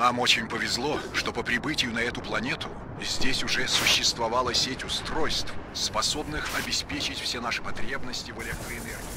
Нам очень повезло, что по прибытию на эту планету здесь уже существовала сеть устройств, способных обеспечить все наши потребности в электроэнергии,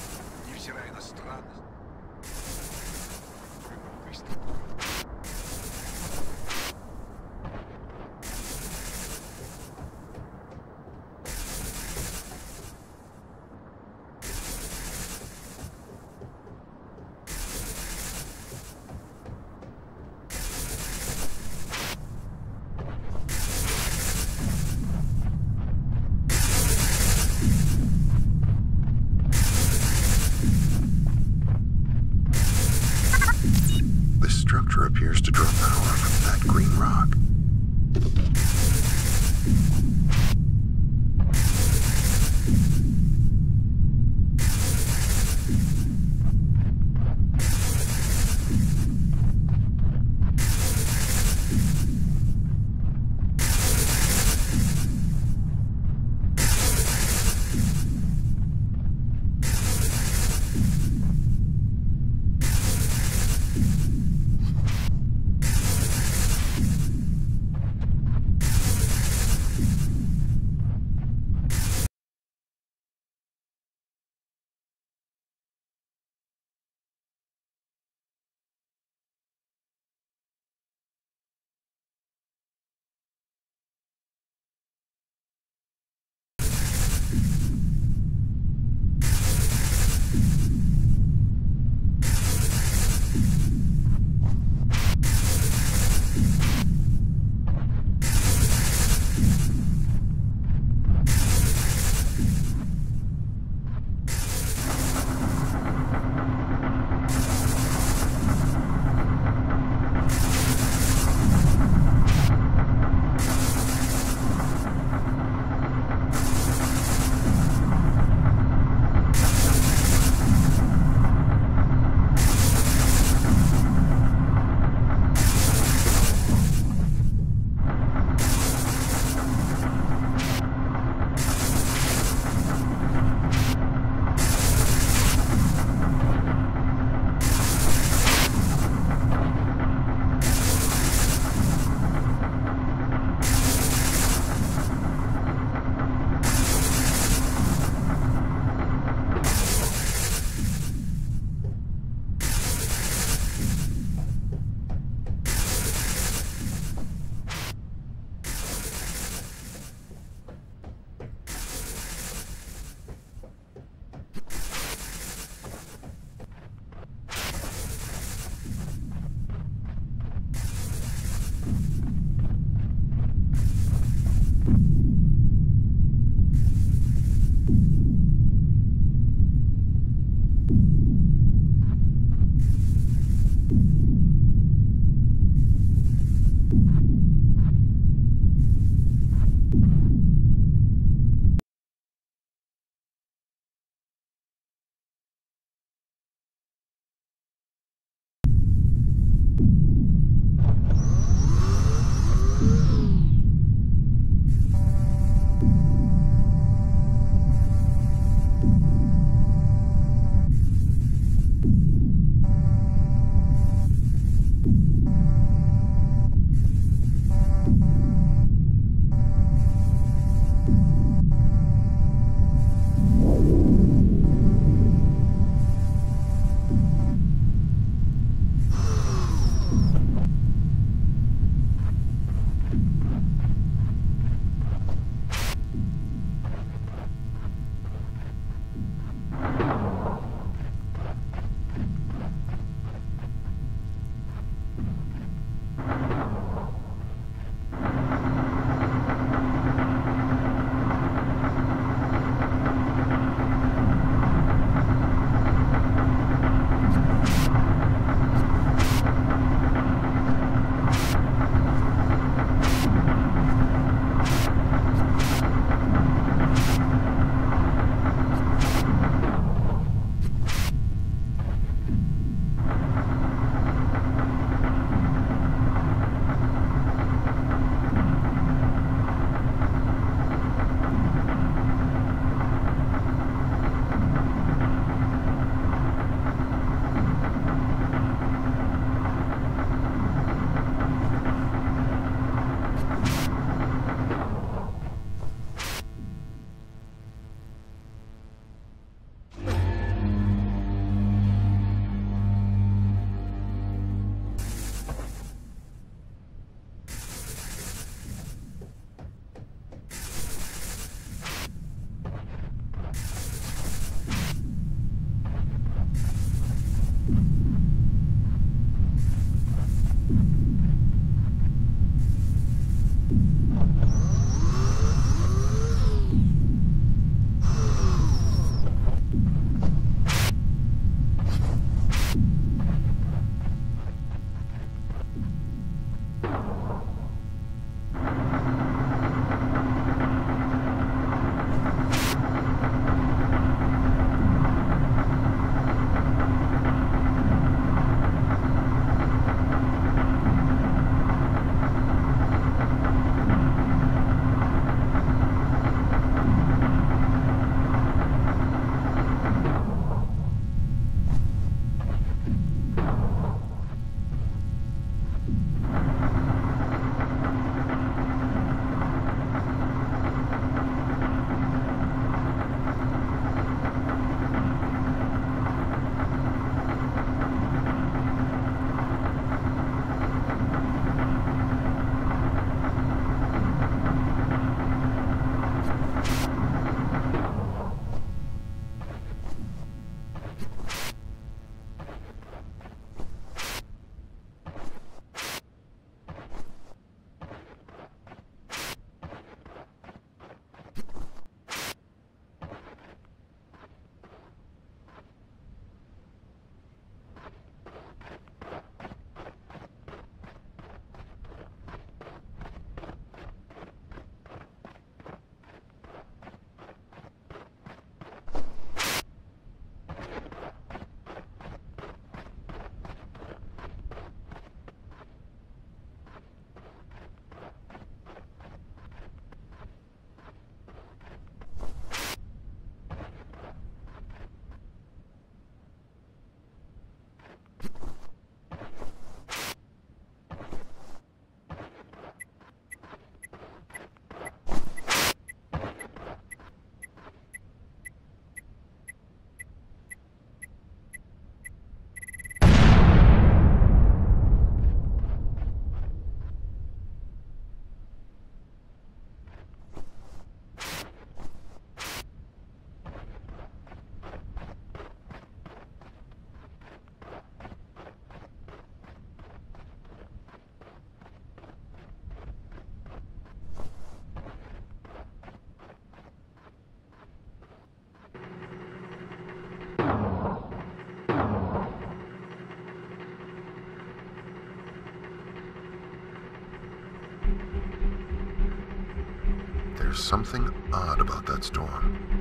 There's something odd about that storm.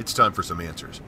It's time for some answers.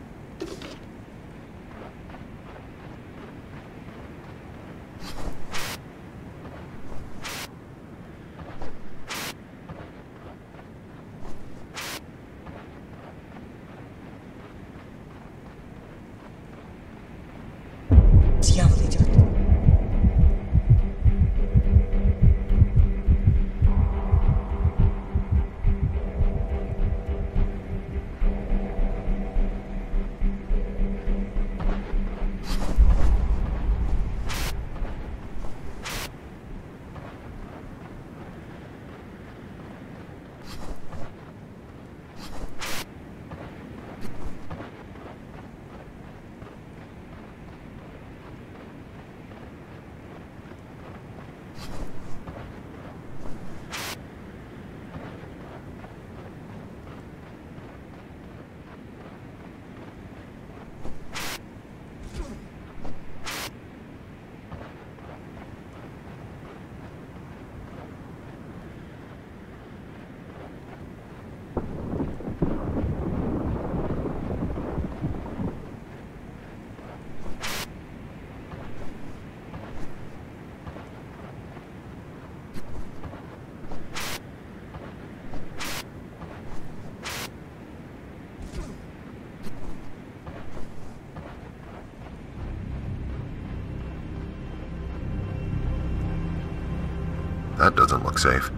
That doesn't look safe.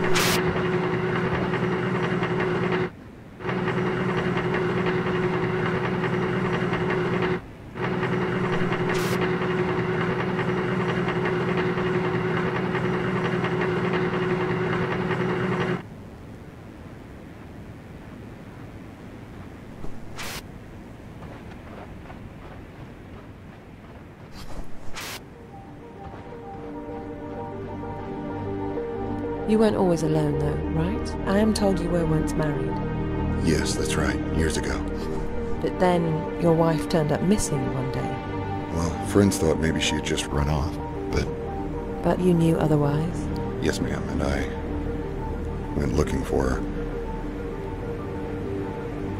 you You weren't always alone, though, right? I am told you were once married. Yes, that's right. Years ago. But then your wife turned up missing one day. Well, friends thought maybe she had just run off, but But you knew otherwise? yes, ma'am, and I went looking for her.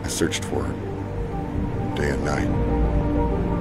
I searched for her day and night.